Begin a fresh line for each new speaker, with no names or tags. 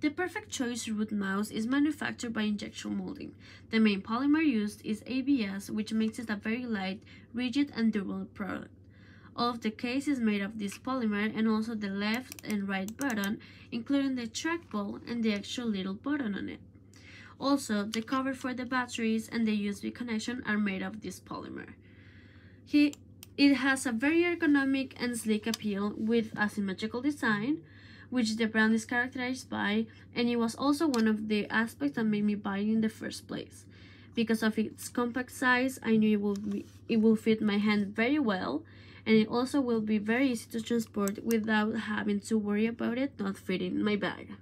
The Perfect Choice Root Mouse is manufactured by injection molding. The main polymer used is ABS, which makes it a very light, rigid, and durable product. All of the case is made of this polymer and also the left and right button, including the trackball and the extra little button on it. Also, the cover for the batteries and the USB connection are made of this polymer. He, it has a very ergonomic and sleek appeal with asymmetrical design, which the brand is characterized by, and it was also one of the aspects that made me buy it in the first place. Because of its compact size, I knew it will, be, it will fit my hand very well, and it also will be very easy to transport without having to worry about it not fitting my bag.